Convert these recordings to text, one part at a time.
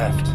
left.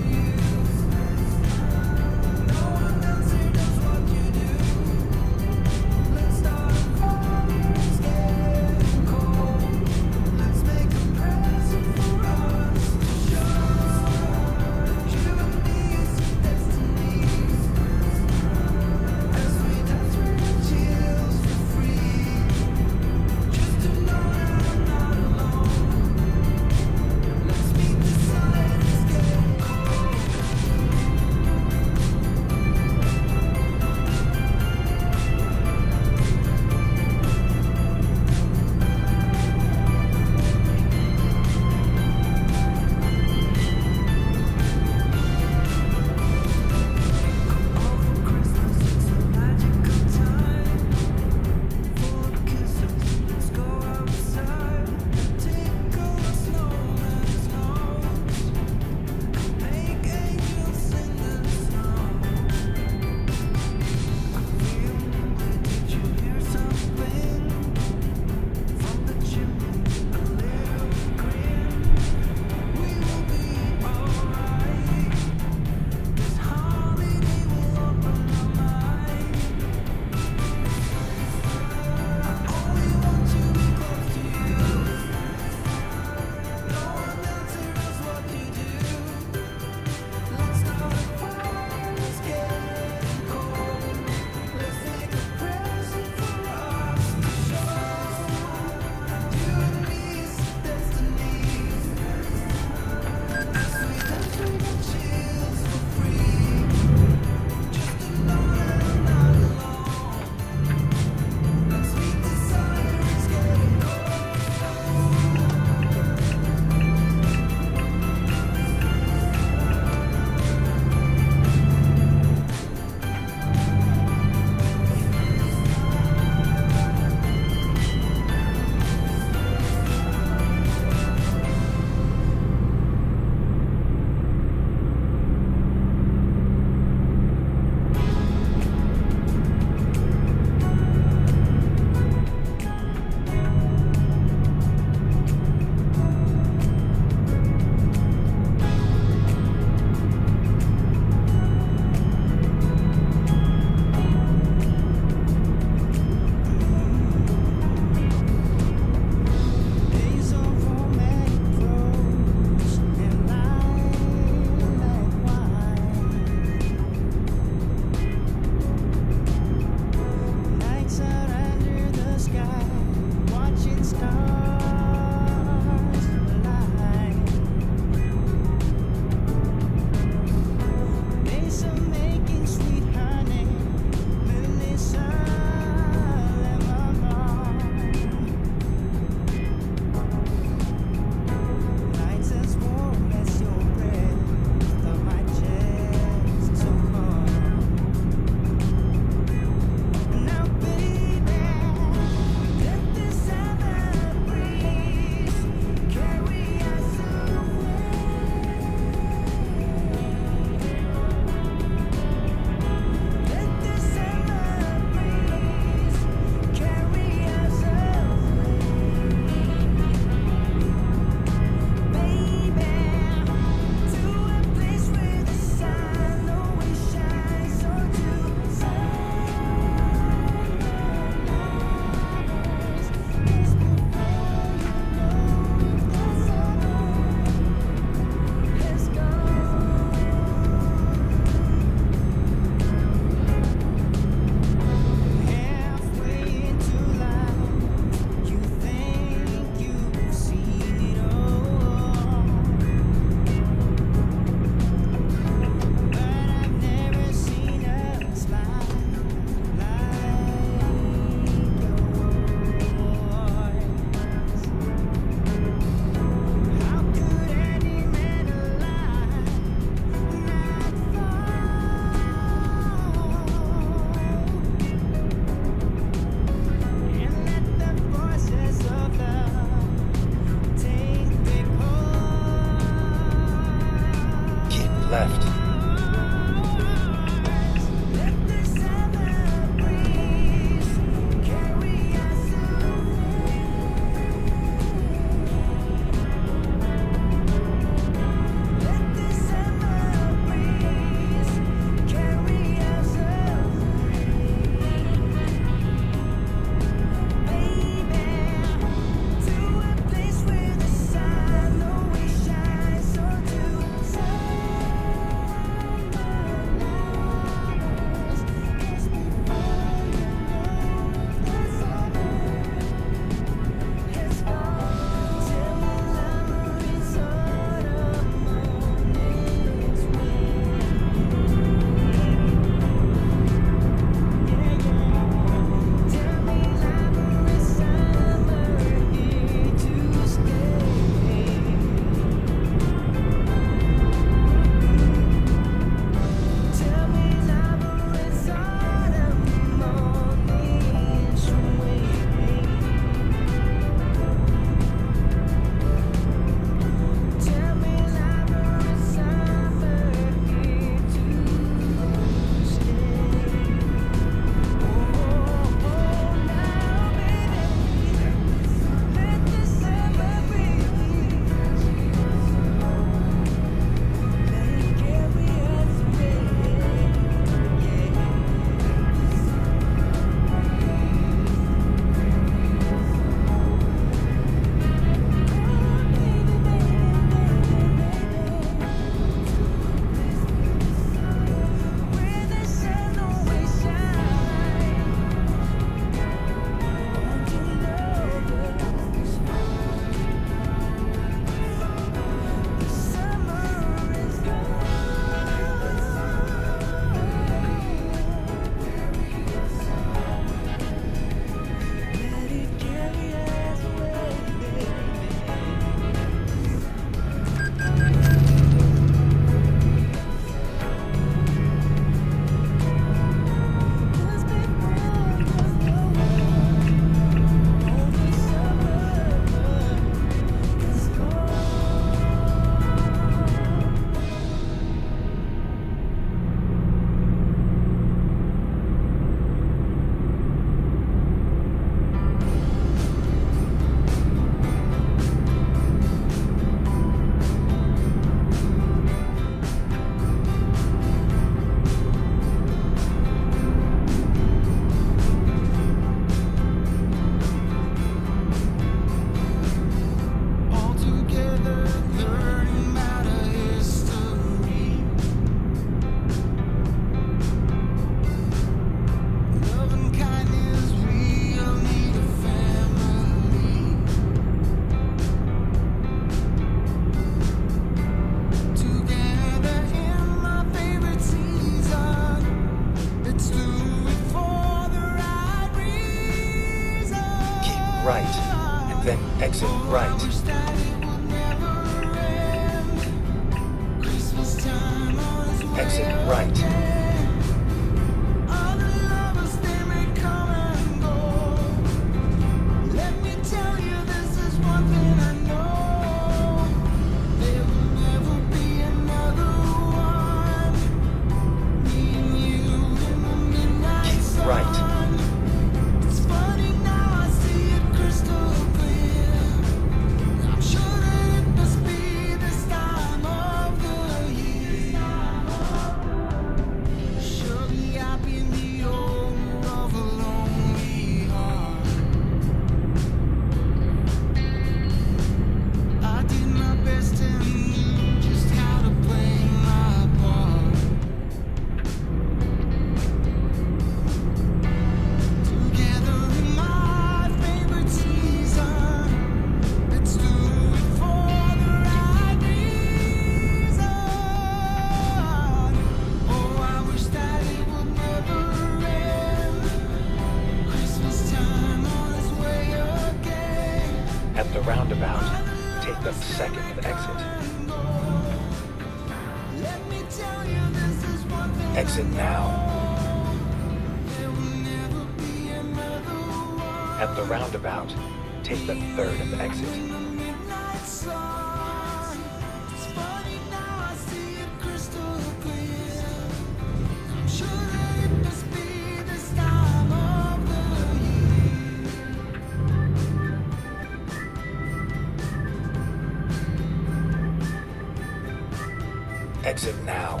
Exit now.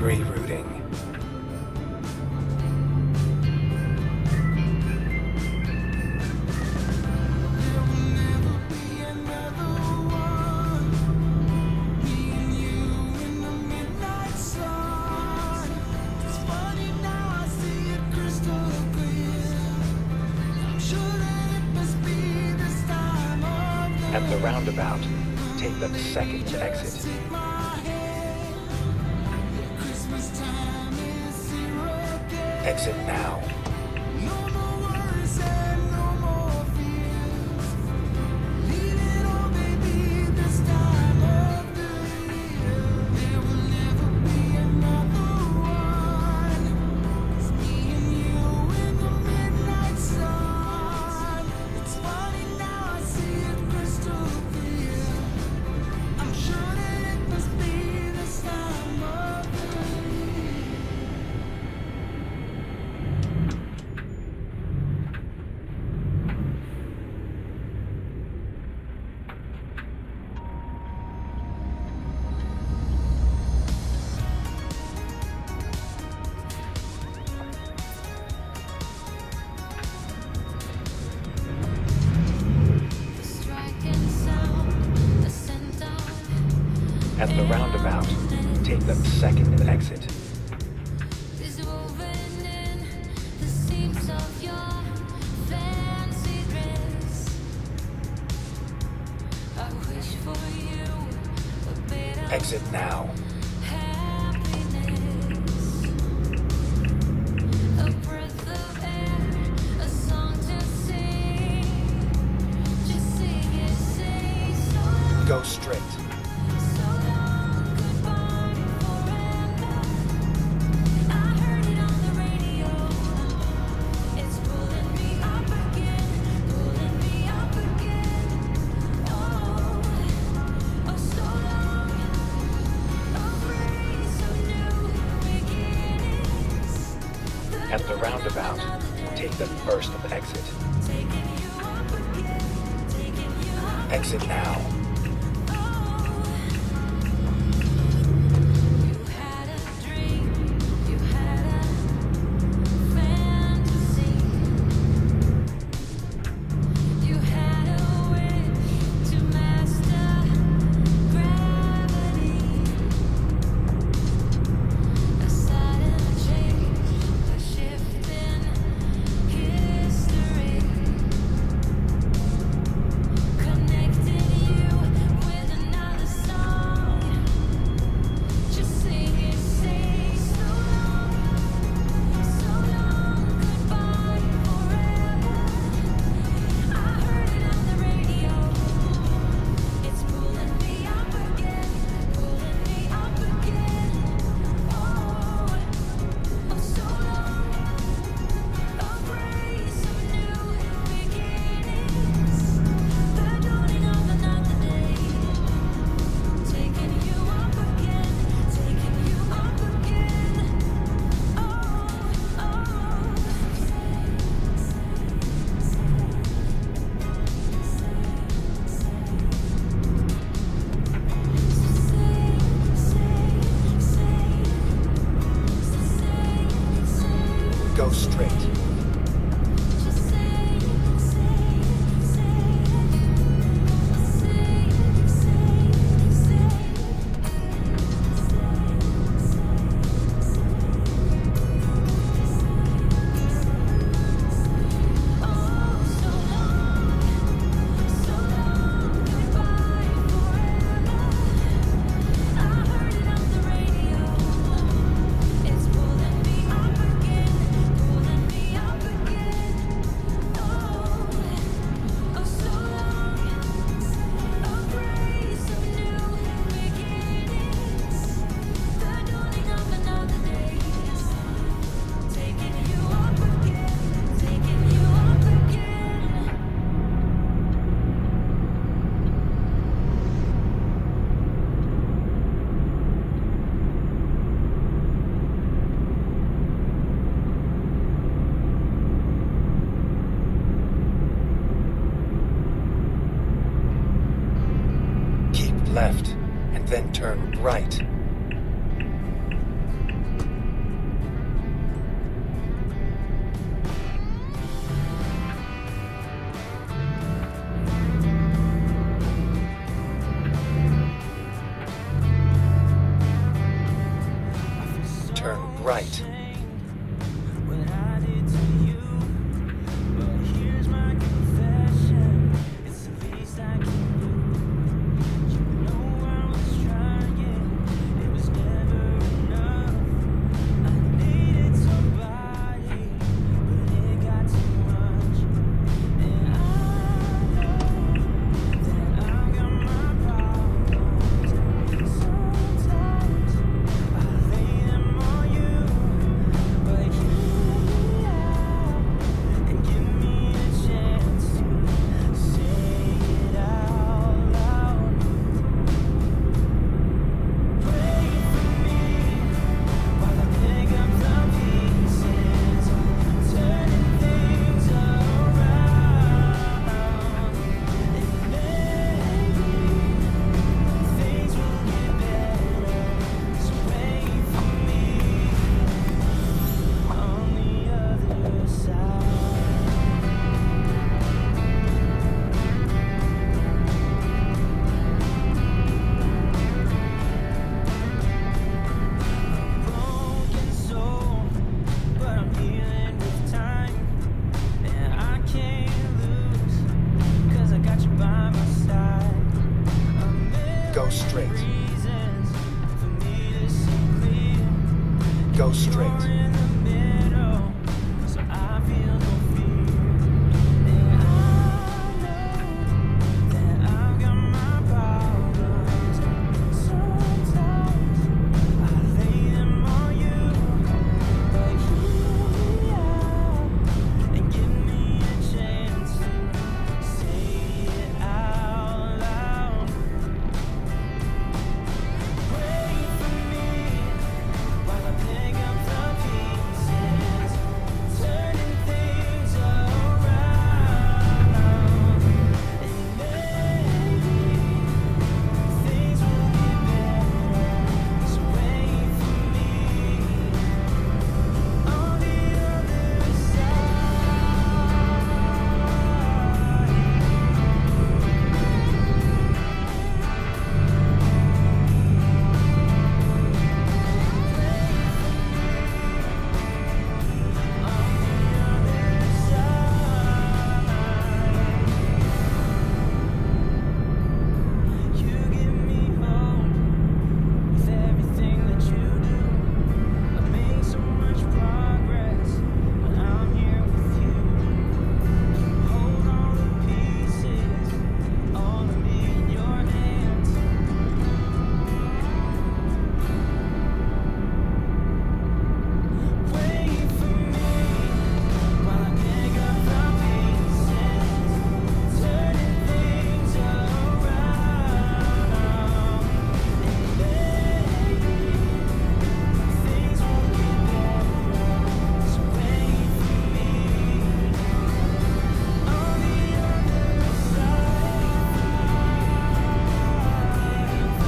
Rerouting. It, exit. Exit now. Go straight.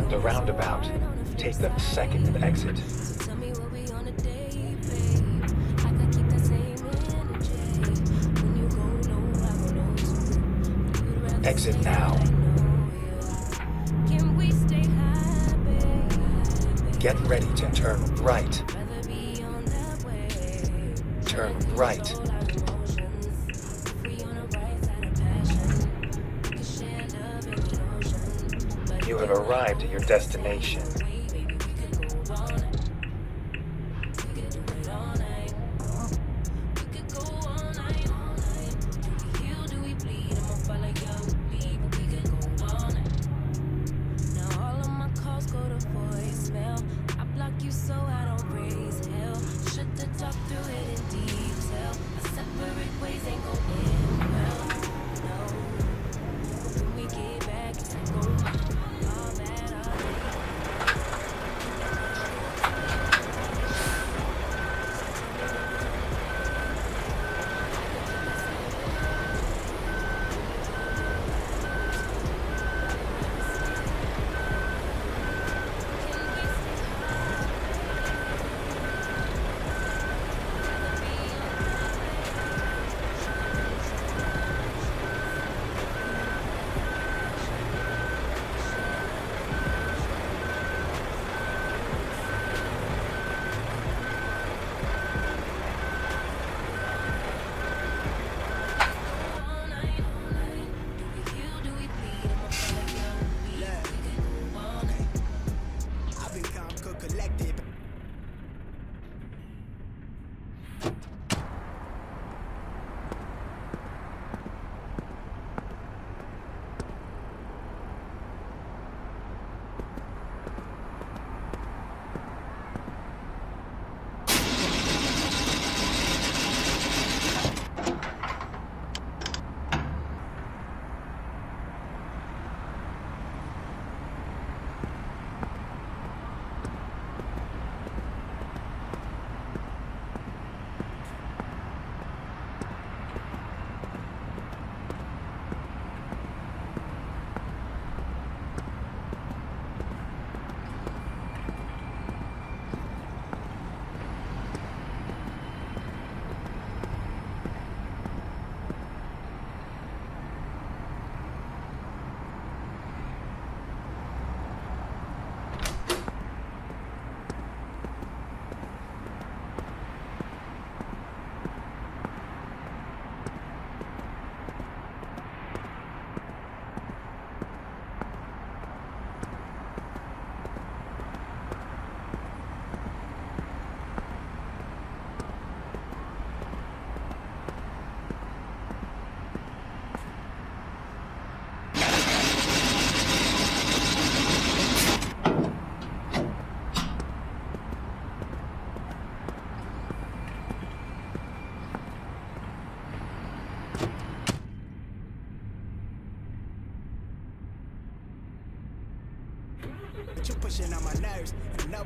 At the roundabout, take the second exit. So tell Get ready to turn right. Turn babe. Destination.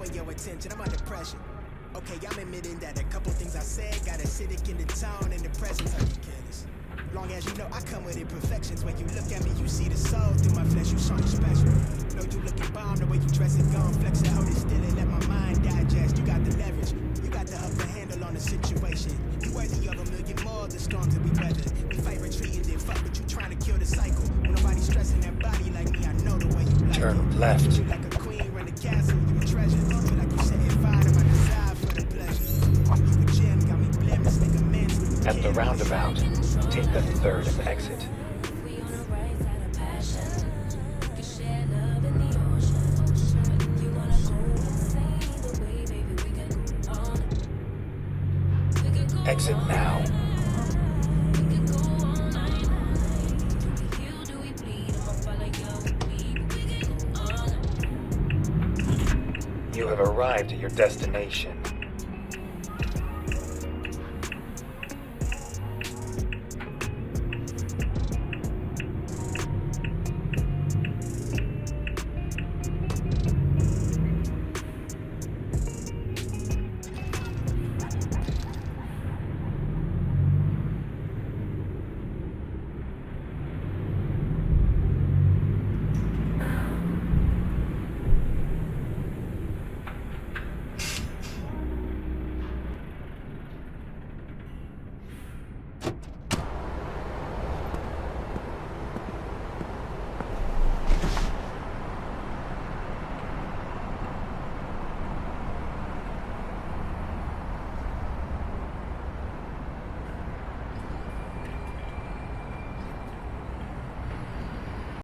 And your attention. I'm under pressure. Okay, I'm admitting that a couple things I said got acidic in the tone and the presence. Are you careless? Long as you know I come with imperfections. When you look at me, you see the soul through my flesh. You something special. Know you looking bomb the way you dress it, gone flex it, hold it still and let my mind digest. You got the leverage. You got the upper handle on the situation. You worthy of a million more the storms that we weather. We fight retreating, then fuck with you trying to kill the cycle. When nobody stressing that body like me, I know the way you like Turn it. left. Your lead. We could exit. Exit now. You have arrived at your destination.